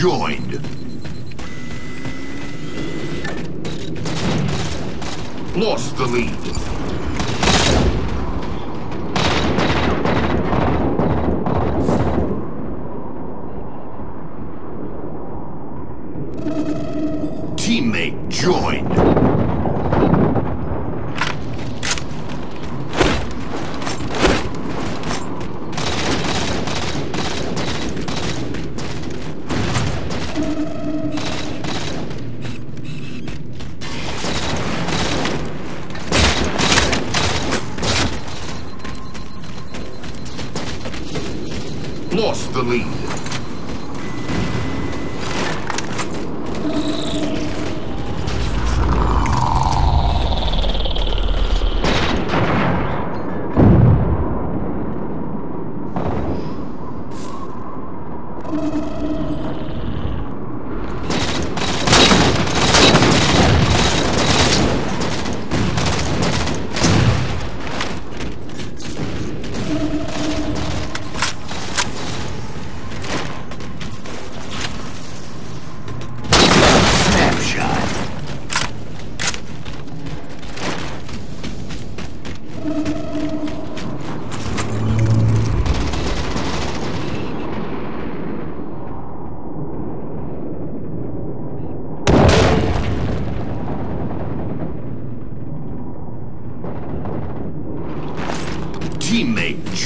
joined. Lost the lead. Teammate joined. Lost the lead.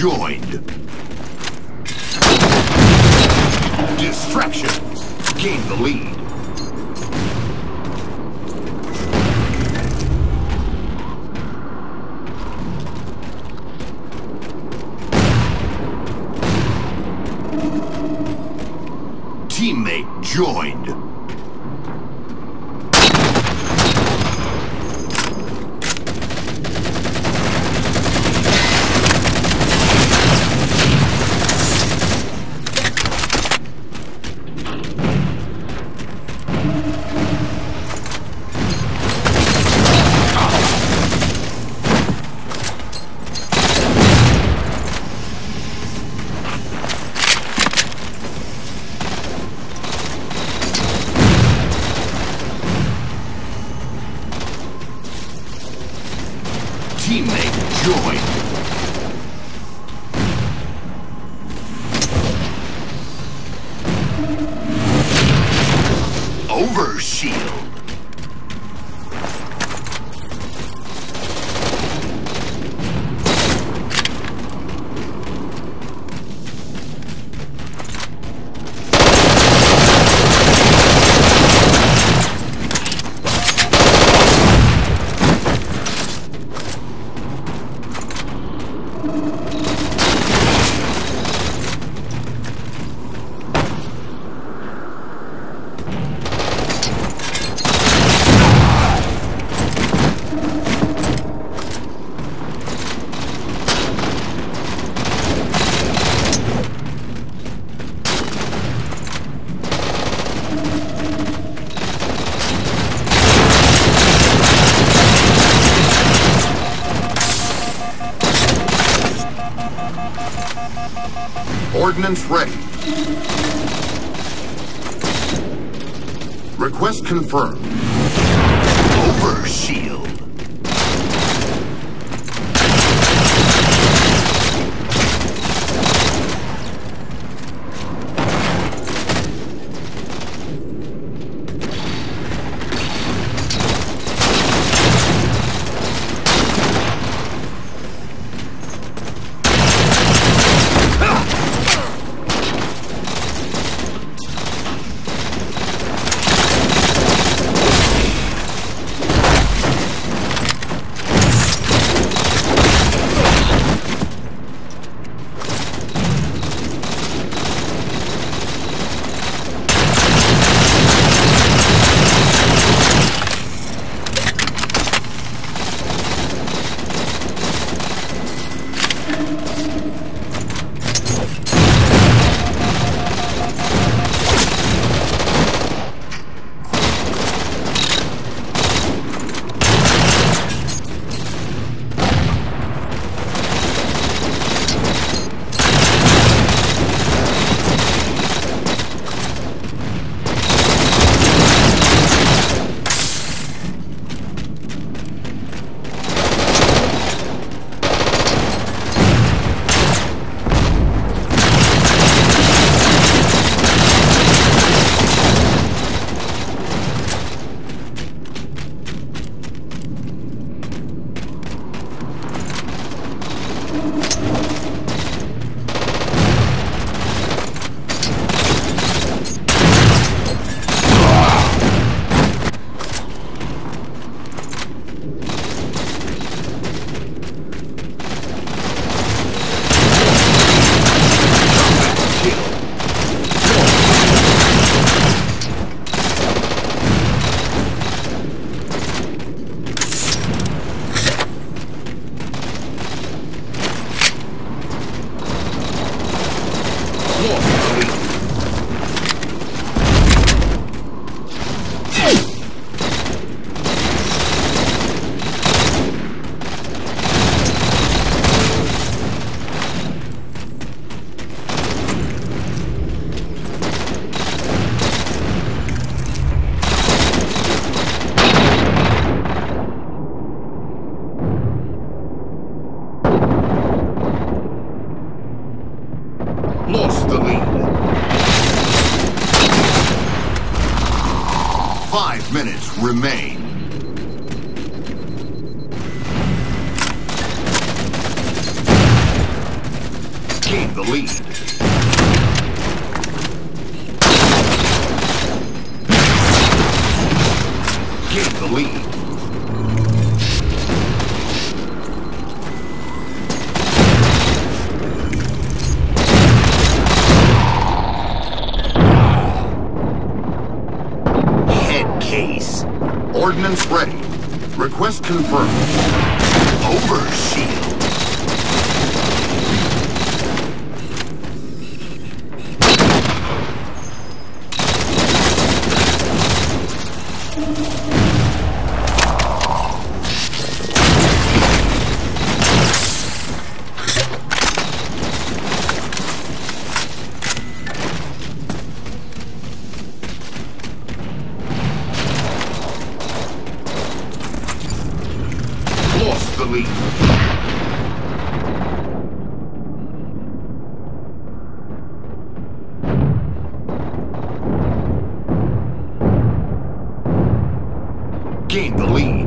Joined. Distraction. Gain the lead. Teammate joined. Teammate joined. Ordnance ready. Request confirmed. Overshield. Five minutes remain. Gain the lead. lead. Ordnance ready. Request confirmed. Over, shield. gained the lead.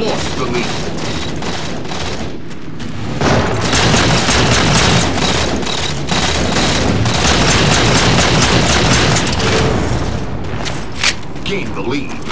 lost the. Gain the lead.